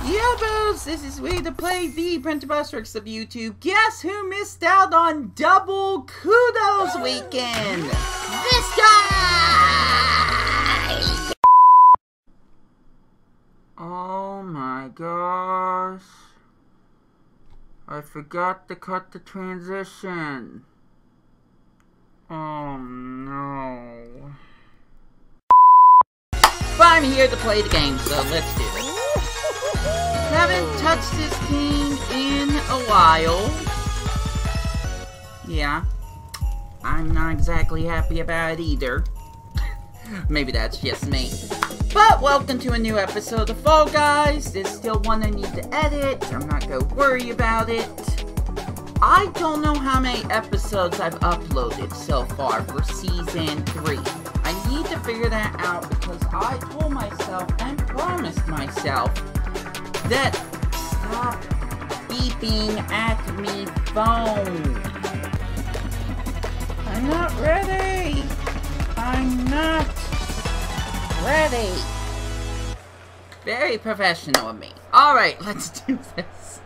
Yobos, this is Wii2PLAY the Printabustrix of YouTube. Guess who missed out on double kudos weekend? This guy! Oh my gosh. I forgot to cut the transition. Oh no. But I'm here to play the game, so let's do it. Haven't touched this game in a while. Yeah. I'm not exactly happy about it either. Maybe that's just me. But welcome to a new episode of Fall Guys. There's still one I need to edit. I'm not gonna worry about it. I don't know how many episodes I've uploaded so far for season 3. I need to figure that out because I told myself and promised myself that stop beeping at me phone. I'm not ready. I'm not ready. Very professional of me. Alright, let's do this.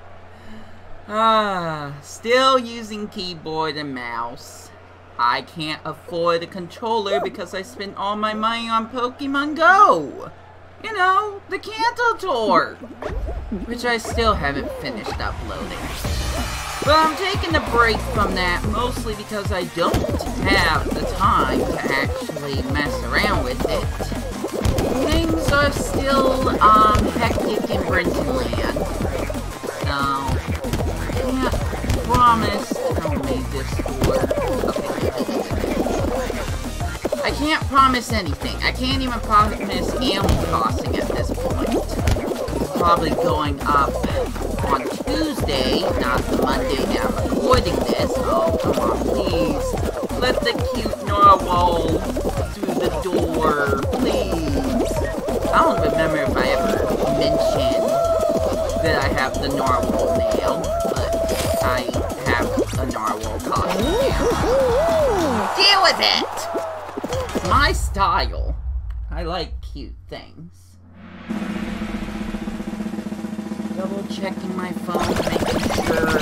Ah, still using keyboard and mouse. I can't afford a controller because I spent all my money on Pokemon Go. You know, the Kanto Tour. Which I still haven't finished uploading. But I'm taking a break from that mostly because I don't have the time to actually mess around with it. Things are still, um, hectic in Brenton Land. So, can't promise... Oh, made this work. I can't promise anything. I can't even promise Animal Crossing at this point. Probably going up on Tuesday, not the Monday that I'm recording this. Oh, come on, please. Let the cute narwhal through the door, please. I don't remember if I ever mentioned that I have the narwhal now, but I have a narwhal costume. Deal with it! My style. I like cute things. Checking my phone, making sure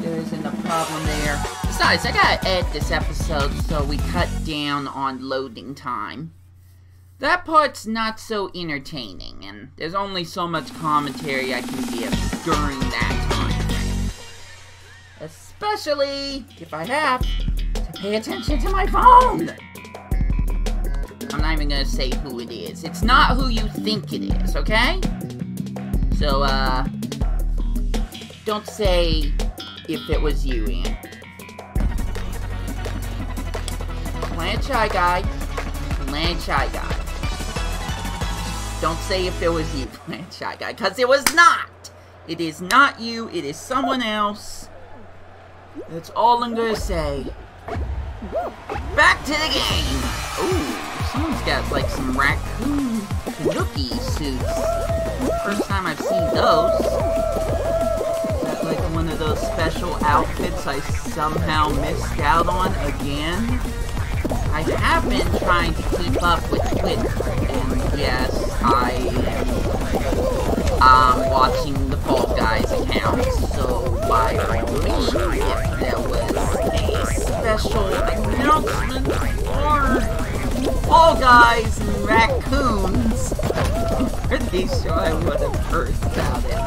there isn't a problem there. Besides, I gotta edit this episode so we cut down on loading time. That part's not so entertaining, and there's only so much commentary I can give during that time. Especially if I have to pay attention to my phone! I'm not even gonna say who it is. It's not who you think it is, okay? So, uh, don't say if it was you, Ian. Plant Shy Guy. Plant Shy Guy. Don't say if it was you, Plant Shy Guy, because it was not! It is not you, it is someone else. That's all I'm gonna say. Back to the game! Ooh, someone's got like some raccoon Nookie suits. First time I've seen those. Is that like one of those special outfits I somehow missed out on again? I have been trying to keep up with Twitter, and yes, I am um, watching the Fall Guys account, so by means, if there was a special announcement for Fall Guys and Raccoons, I'm pretty sure I would have heard about it.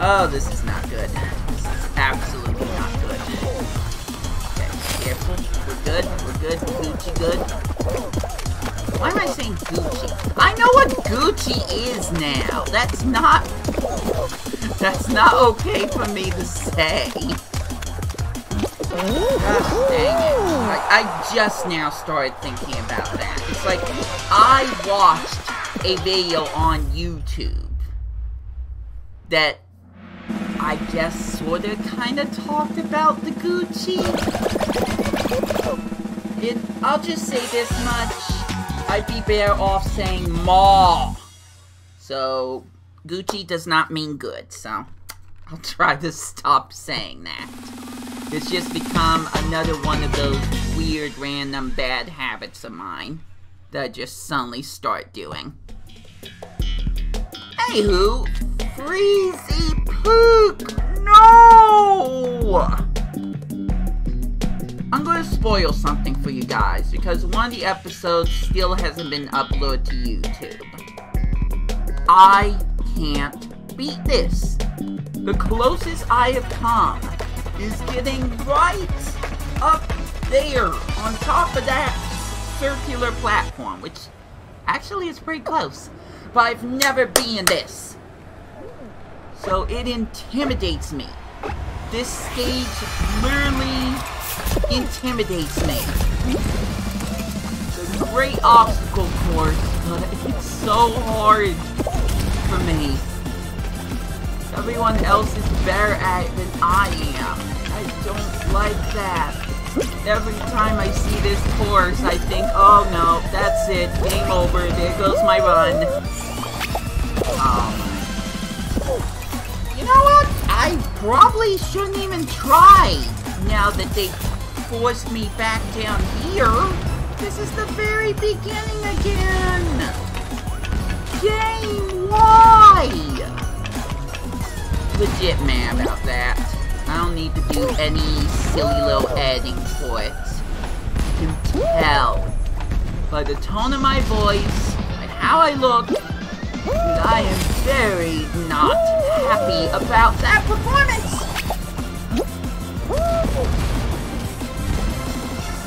Oh, this is not good. This is absolutely not good. Okay, careful. We're good. We're good. Gucci good. Why am I saying Gucci? I know what Gucci is now. That's not... That's not okay for me to say. Gosh dang it. I, I just now started thinking about that. It's like, I watched a video on YouTube that I guess sorta kinda talked about the Gucci. It, I'll just say this much. I'd be better off saying Ma. So, Gucci does not mean good, so I'll try to stop saying that. It's just become another one of those weird, random, bad habits of mine that I just suddenly start doing. Anywho, Freezy Peak! No! I'm gonna spoil something for you guys because one of the episodes still hasn't been uploaded to YouTube. I can't beat this. The closest I have come is getting right up there on top of that circular platform, which actually is pretty close. I've never been this. So it intimidates me. This stage literally intimidates me. It's a great obstacle course, but it's so hard for me. Everyone else is better at it than I am. I don't like that. Every time I see this course, I think, oh no, that's it, game over, there goes my run. Um, you know what? I probably shouldn't even try now that they forced me back down here. This is the very beginning again. Game, why? Legit mad about that. I don't need to do any silly little editing for it. You can tell by the tone of my voice and how I look that I am very not happy about that performance. Oh,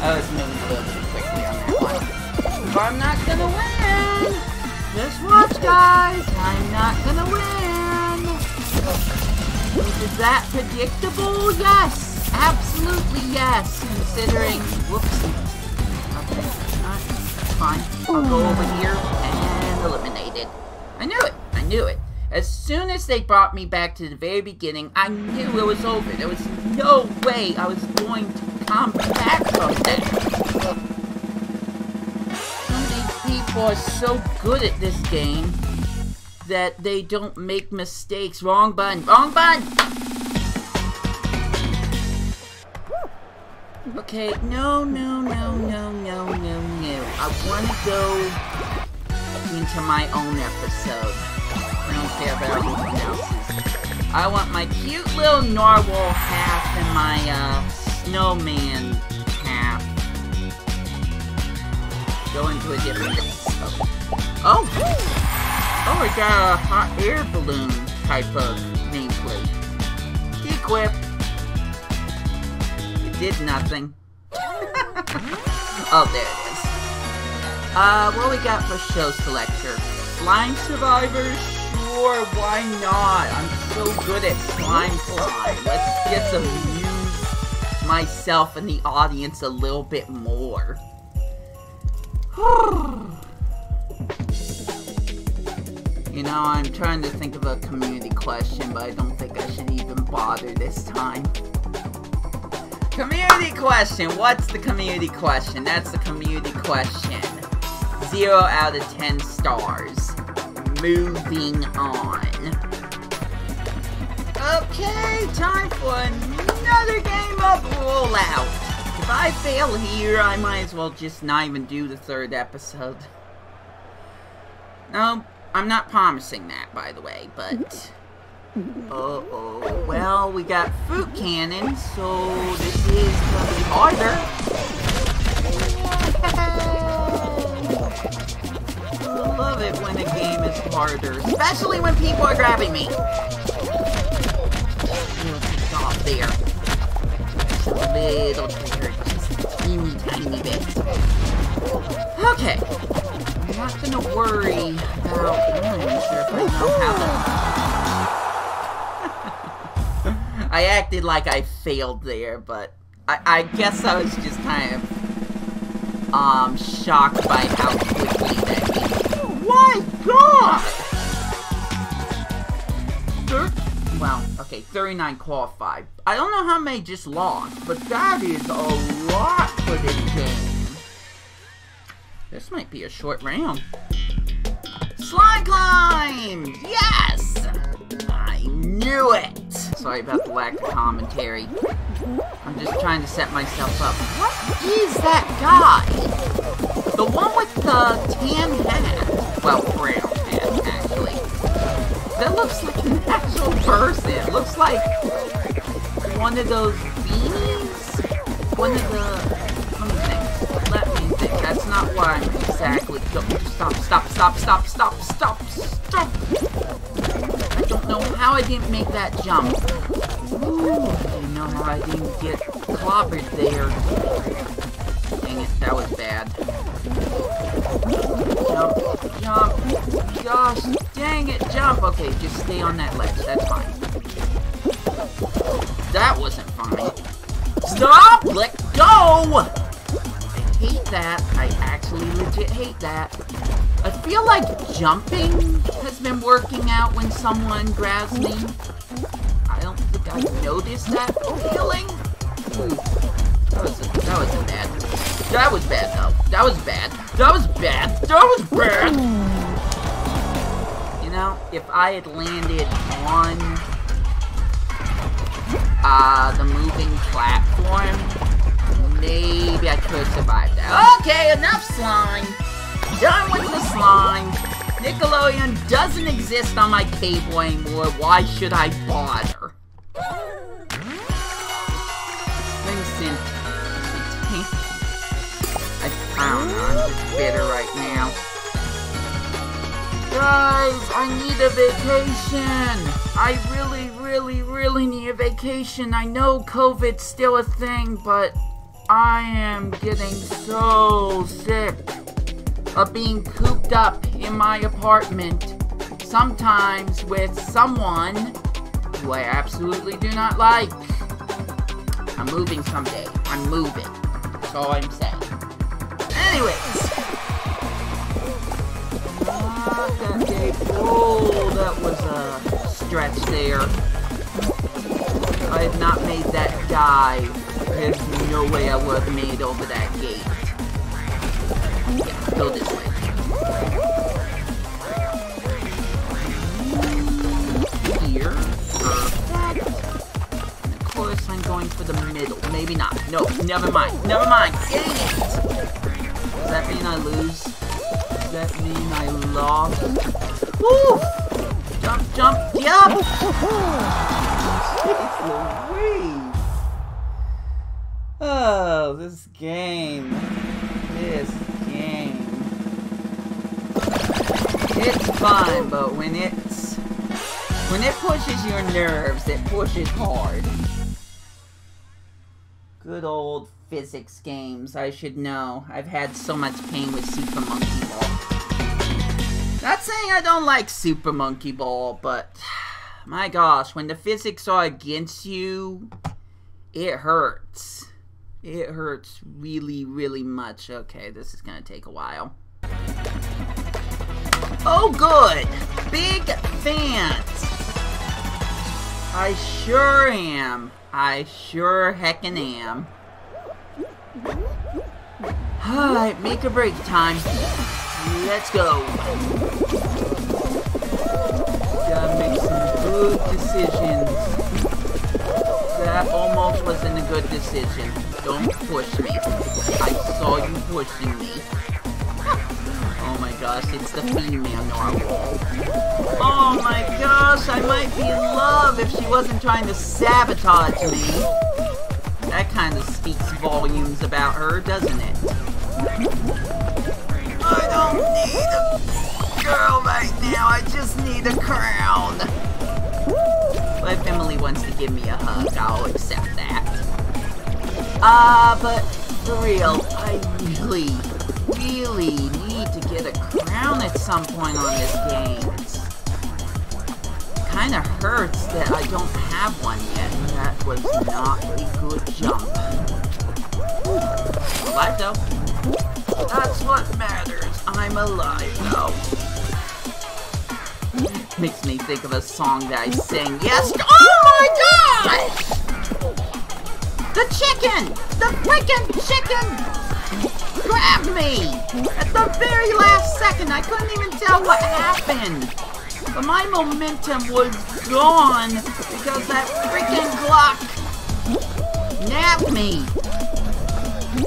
I was moving a little too quickly on that one. But I'm not gonna win! Just watch, guys! I'm not gonna win! Is that predictable? Yes! Absolutely yes! Considering... Whoops. Okay, alright. Fine. I'll go over here and eliminate it. I knew it! I knew it. As soon as they brought me back to the very beginning, I knew it was over. There was no way I was going to come back from of these people are so good at this game that they don't make mistakes. Wrong button. Wrong button! Okay, no, no, no, no, no, no, no. I want to go into my own episode. I don't care about anything else. I want my cute little narwhal half and my uh, snowman half. Go into a different episode. Oh! Oh, we got a hot air balloon type of nameplate. Equip. It did nothing. oh, there it is. Uh, what we got for show selector? Slime Survivors? Sure, why not? I'm so good at slime slime. Let's get just amuse myself and the audience a little bit more. you know, I'm trying to think of a community question, but I don't think I should even bother this time. Community question! What's the community question? That's the community question. 0 out of 10 stars. Moving on. Okay, time for another game of Rollout. If I fail here, I might as well just not even do the third episode. No, I'm not promising that, by the way, but... Uh-oh. Well, we got fruit cannon, so this is gonna be harder. Love it when a game is harder, especially when people are grabbing me. Stop there. Just a little trigger, just a teeny tiny bit. Okay. I'm not gonna worry about. Sure if I know how. I acted like I failed there, but I, I guess I was just kind of um shocked by how that my god! Thir well, okay, 39 qualified. I don't know how many just lost, but that is a lot for this game. This might be a short round. Slime climb! Yes! I knew it! Sorry about the lack of commentary. I'm just trying to set myself up. What is that guy? The one with the tan hat. Well, brown hat, actually. That looks like an actual person. Looks like one of those beanies? One of the... Let me think. Let me think. That's not what I'm exactly... Stop, stop, stop, stop, stop, stop, stop! I don't know how I didn't make that jump. Ooh, I know how I didn't get clobbered there. Dang it, that was bad. Jump, jump, gosh, dang it, jump. Okay, just stay on that ledge, that's fine. That wasn't fine. Stop! Let go! I hate that. I actually legit hate that. I feel like jumping has been working out when someone grabs me. I don't think I noticed that feeling. Ooh, that was a, that wasn't bad. That was bad though. That was bad. That was bad. That was bad. You know, if I had landed on uh, the moving platform, maybe I could survive that. Okay, enough slime. Done with the slime. Nickelodeon doesn't exist on my cable anymore. Why should I bother? Right now. Guys, I need a vacation. I really, really, really need a vacation. I know COVID's still a thing, but I am getting so sick of being cooped up in my apartment, sometimes with someone who I absolutely do not like. I'm moving someday. I'm moving. That's all I'm saying. Anyways. Day. Oh, that was a stretch there. I had not made that dive. There's no way I would have made over that gate. Yeah, go this way. Here. Perfect. And of course, I'm going for the middle. Maybe not. No, never mind. Never mind. Dang it! Does that mean I lose? That mean I lost? Woo! Jump, jump, jump! Louise! Oh, this game. This game. It's fun, but when it's... When it pushes your nerves, it pushes hard. Good old physics games, I should know. I've had so much pain with Super Monkey Ball. Not saying I don't like Super Monkey Ball, but... My gosh, when the physics are against you, it hurts. It hurts really, really much. Okay, this is gonna take a while. Oh, good! Big fans! I sure am. I sure heckin' am. Alright, make or break time. Let's go. Gotta make some good decisions. That almost wasn't a good decision. Don't push me. I saw you pushing me. Oh my gosh, it's the female narwhal. Oh my gosh, I might be in love if she wasn't trying to sabotage me. That kind of speaks volumes about her, doesn't it? I don't need a girl right now, I just need a crown. But if Emily wants to give me a hug, I'll accept that. Ah, uh, but for real, I really, really need to get a crown at some point on this game. It kinda hurts that I don't have one yet. That was not a good jump. Alive though. That's what matters. I'm alive though. Makes me think of a song that I sing. Yes! Oh my gosh! The chicken! The freaking chicken! Grabbed me! At the very last second, I couldn't even tell what happened. But my momentum was gone because that freaking Glock nabbed me.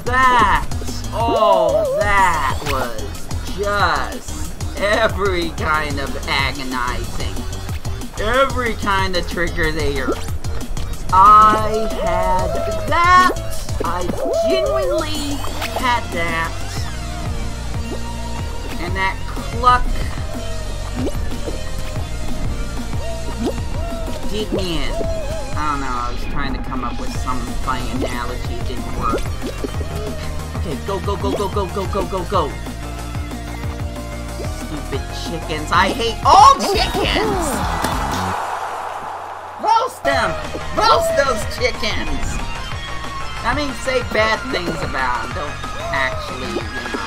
That, oh, that was just every kind of agonizing. every kind of trigger there. I had that. I genuinely had that. And that cluck did me in. I don't know, I was trying to come up with some funny analogy, it didn't work. Okay, go, go, go, go, go, go, go, go, go. Stupid chickens. I hate all chickens! Roast them! Roast those chickens! I mean, say bad things about them. Don't actually, you know,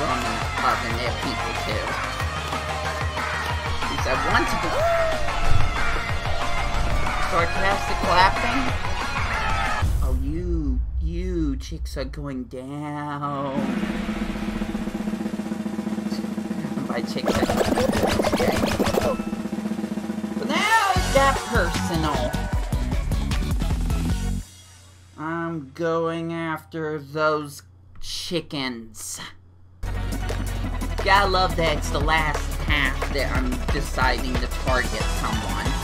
throw them in the. They're people too. Least I want to be sarcastic clapping. Oh, you, you chicks are going down. By chicks, I now it got personal. I'm going after those chickens. Gotta love that it's the last half that I'm deciding to target someone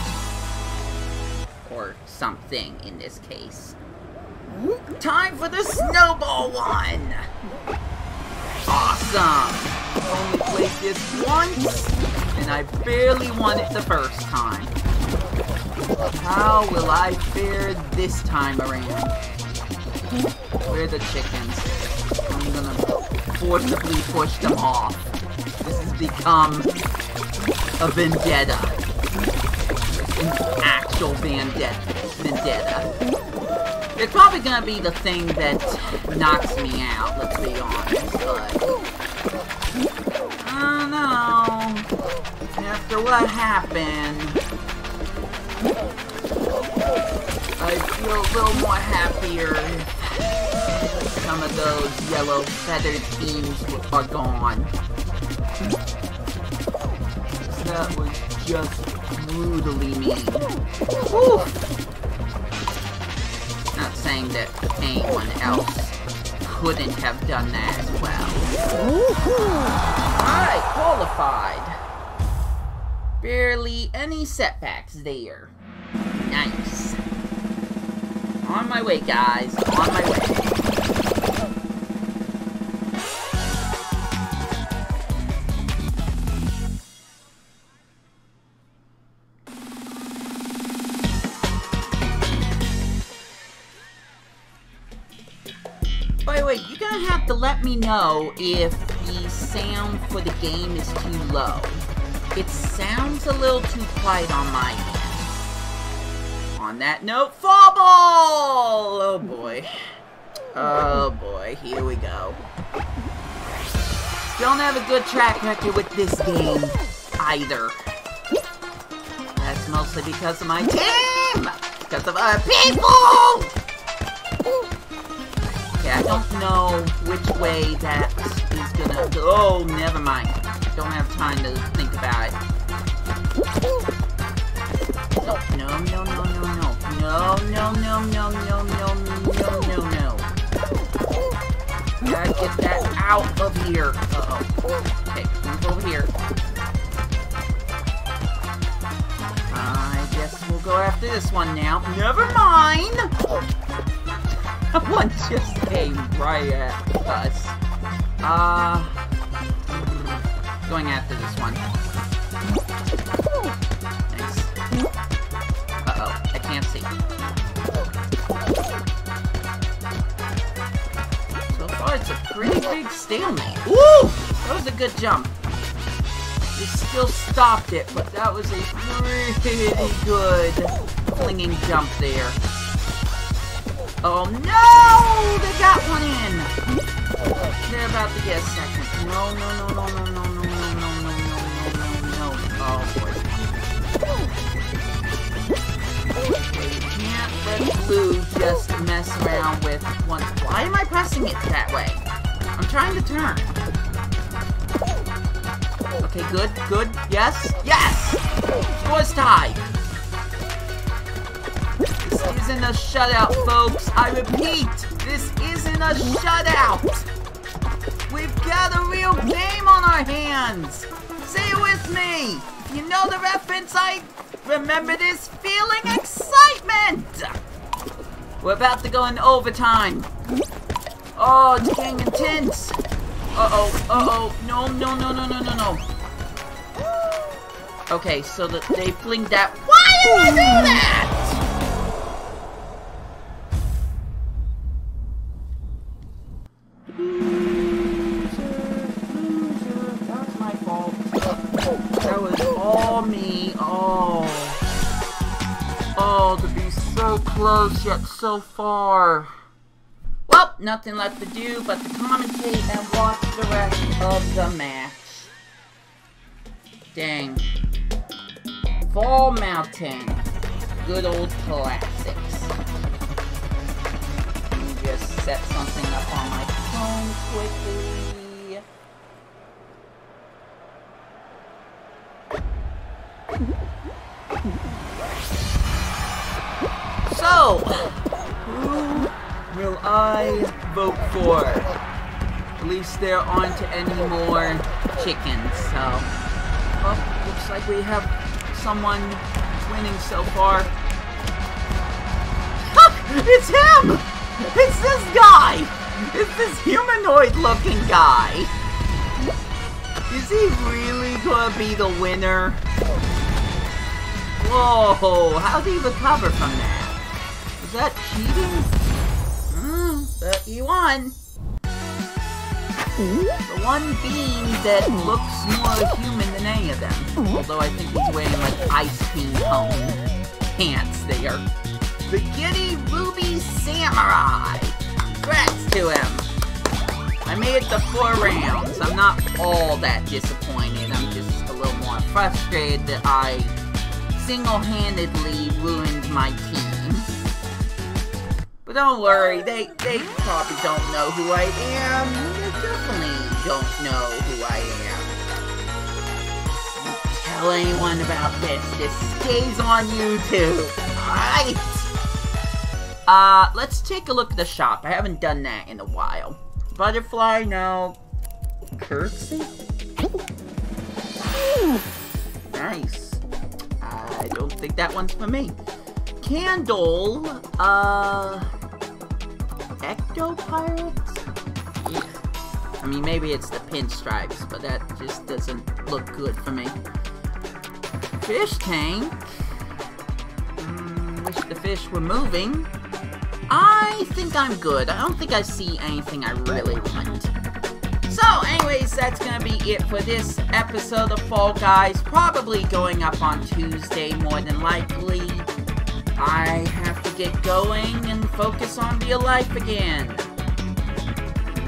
or something in this case. Time for the snowball one! Awesome! Only played this once, and I barely won it the first time. How will I fare this time around? Where are the chickens? I'm gonna forcibly push them off. This has become a vendetta an actual vendetta. It's probably gonna be the thing that knocks me out, let's be honest, but... I know. After what happened... I feel a little more happier some of those yellow feathered teams are gone. That was just brutally mean. Not saying that anyone else couldn't have done that as well. Alright, qualified. Barely any setbacks there. Nice. On my way, guys. On my way. To let me know if the sound for the game is too low. It sounds a little too quiet on my end. On that note, fall ball! Oh boy. Oh boy, here we go. Don't have a good track record with this game either. That's mostly because of my team! Because of other people! Don't know which way that is gonna go. Oh, never mind. Don't have time to think about it. No, no, no, no, no, no. No, no, no, no, no, no, no, no, no. Gotta get that out of here. Uh-oh. Okay, move over here. I guess we'll go after this one now. Never mind! One just came right at us. Uh, going after this one. Nice. Uh-oh, I can't see. So far, it's a pretty big stalemate. Woo! That was a good jump. We still stopped it, but that was a pretty good flinging jump there. Oh no! They got one in! They're about to get a second. No, no, no, no, no, no, no, no, no, no, no, no, no, no. Oh boy. You can't let blue just mess around with one. Why am I pressing it that way? I'm trying to turn. Okay, good, good. Yes, yes! Scores tied isn't a shutout, folks. I repeat, this isn't a shutout. We've got a real game on our hands. Say it with me! You know the reference? I remember this feeling excitement! We're about to go in overtime. Oh, it's getting intense. Uh-oh, uh-oh. No, no, no, no, no, no, no. Okay, so that they fling that. Why did I do that? So far. Well, nothing left to do but to commentate and watch the rest of the match. Dang. Fall Mountain. Good old classics. Let me just set something up on my phone quickly. So, who will I vote for? At least there aren't any more chickens, so... Well, looks like we have someone winning so far. It's him! It's this guy! It's this humanoid-looking guy! Is he really gonna be the winner? Whoa! How'd he recover from that? Was that cheating? Hmm, but he won. The one being that looks more human than any of them. Although I think he's wearing like ice cream cone pants. They are the Giddy Ruby Samurai. Congrats to him. I made it four rounds. I'm not all that disappointed. I'm just a little more frustrated that I single-handedly ruined my team. Don't worry, they, they probably don't know who I am. They definitely don't know who I am. Don't tell anyone about this. This stays on YouTube. Alright? Uh, let's take a look at the shop. I haven't done that in a while. Butterfly, no. Curtsy? Nice. I don't think that one's for me. Candle, uh... Ecto Pirates? Yeah. I mean, maybe it's the pinstripes, but that just doesn't look good for me. Fish tank? Mm, wish the fish were moving. I think I'm good. I don't think I see anything I really want. So, anyways, that's gonna be it for this episode of Fall Guys. Probably going up on Tuesday, more than likely. I have get going and focus on real life again.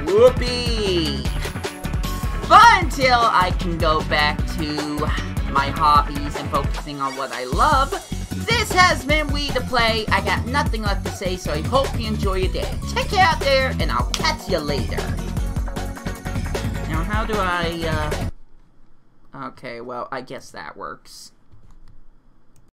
Whoopee! But until I can go back to my hobbies and focusing on what I love, this has been Wii2PLAY. I got nothing left to say, so I hope you enjoy your day. Take care out there, and I'll catch you later. Now, how do I, uh... Okay, well, I guess that works.